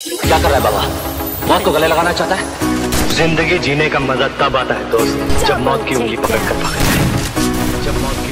क्या कर रहा है बाबा मौत को गले लगाना चाहता है जिंदगी जीने का मजा तब आता है दोस्त जब मौत की उंगली पकड़ कर भाग जाए जब मौत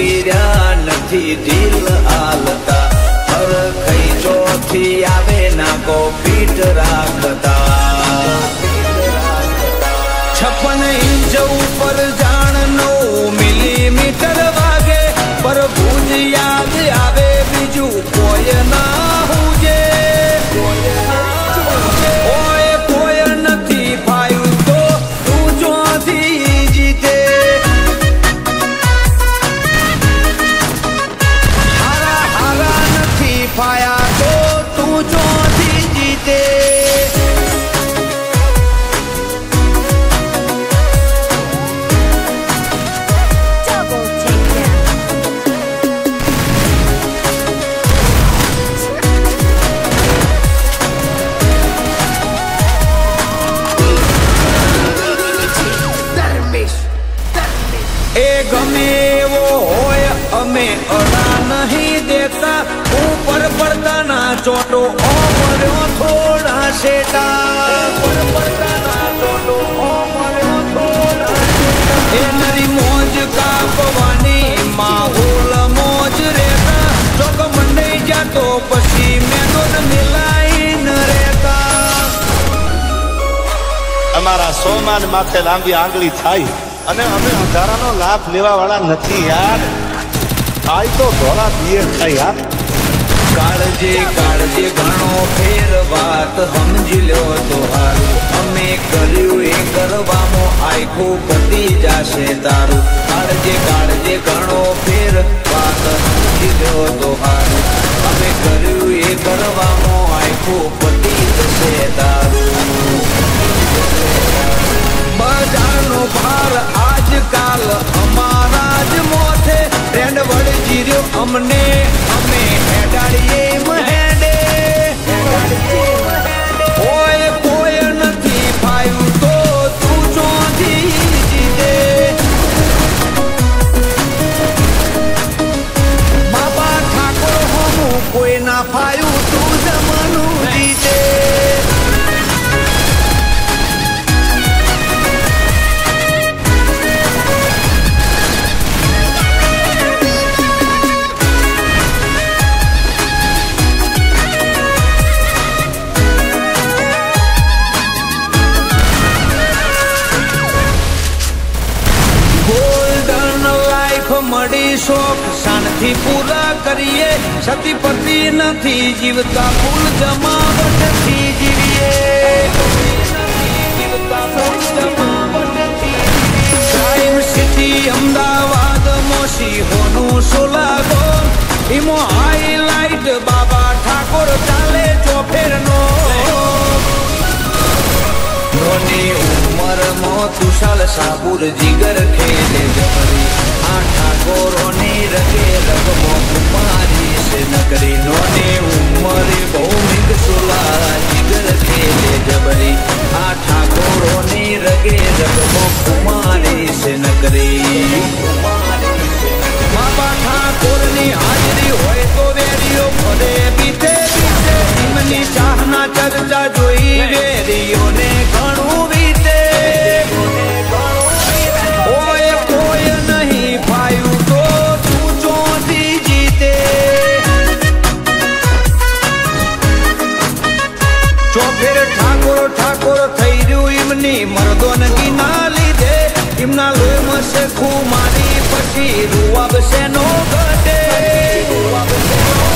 કુતિર્યા નથી દિલ આલતા. હર કઈ ચોથી આવે ના પીટ રાખતા ચોથી જીતે Double takedown. એ ગમે એવો હોય અમે અડા નહીં દેતા ઉપર પડતાના ચોટો ઓમર્યો થોડા શેટા ઉપર પડતાના ચોટો ઓમર્યો થોડા શેટા. એ નરી મોજ કાપવાની માહોલ જાતો પછી મેનોન મિલાઈ ન રહેતા અમારા સોમાન માથે લાંબી આંગળી થાય અને અમે અંધારાનો લાભ લેવા વાળા નથી યાર. આય તો ધોળા પીએ થાય યાર. કાળજે કાળજે ઘણો ફેર વાત, સમજી લ્યો તો હારું. અમે કર્યું એ કરવામાં આખું પતી જશે તારું. કાળજે કાળજે ઘણો ફેર વાત, સમજી લ્યો તો હારું. અમે કર્યું એ કરવામાં આખું પતી જશે તારું. બજારનો ભાર આજકાલ અમારા જ મોથે. ટ્રેન્ડ વળી જીર્યો અમને. ગોલ્ડન લાઈફ મળી શોખ શાનથી પૂરા કરીએ. સતી નથી જીવતા, ફૂલ જમાવટથી જીવીએ. ક્રાઇમ સિટી અમદાવાદ મોસી હોનું સોલાગો. ઇમો હાઈલાઇટ ખુશાલ સાપુર જીગર ખેલે જબરી. આઠા કોરોની રગે રગમો કુમારી સે નકરી નોને ઉમરે ભૌમિક સુલા જીગર ખેલે જબરી. આઠા કોરોની રગે રગમો કુમારી સે નકરી એમના લોહીમાં શેખું મારી પછી રૂવાબ છે નો ઘટે.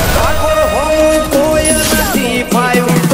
ઠાકોર હોમ કોઈ નથી ફાયું